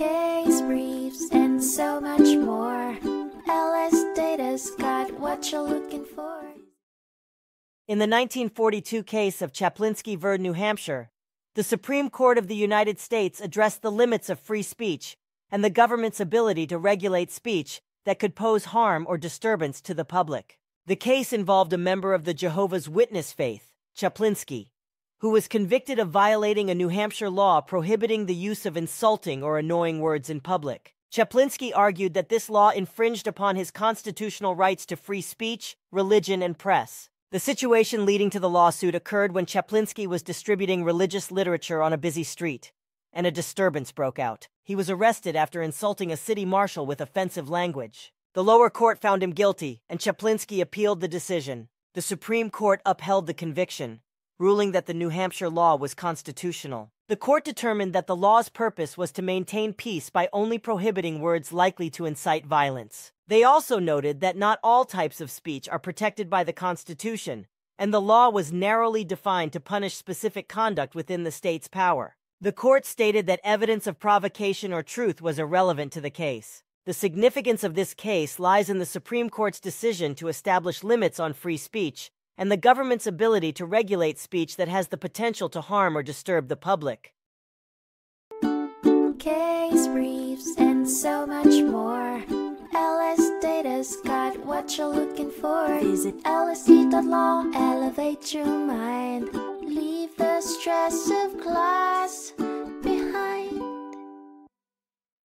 case briefs, and so much more. LS Data's got what you're looking for. In the 1942 case of Chaplinsky v. New Hampshire, the Supreme Court of the United States addressed the limits of free speech and the government's ability to regulate speech that could pose harm or disturbance to the public. The case involved a member of the Jehovah's Witness faith, Chaplinsky, who was convicted of violating a New Hampshire law prohibiting the use of insulting or annoying words in public. Chaplinsky argued that this law infringed upon his constitutional rights to free speech, religion, and press. The situation leading to the lawsuit occurred when Chaplinsky was distributing religious literature on a busy street, and a disturbance broke out. He was arrested after insulting a city marshal with offensive language. The lower court found him guilty, and Chaplinsky appealed the decision. The Supreme Court upheld the conviction, ruling that the New Hampshire law was constitutional. The court determined that the law's purpose was to maintain peace by only prohibiting words likely to incite violence. They also noted that not all types of speech are protected by the Constitution, and the law was narrowly defined to punish specific conduct within the state's power. The court stated that evidence of provocation or truth was irrelevant to the case. The significance of this case lies in the Supreme Court's decision to establish limits on free speech and the government's ability to regulate speech that has the potential to harm or disturb the public. Case briefs, and so much more. LS Data's got what you're looking for. Visit lsd.law, elevate your mind. Leave the stress of class.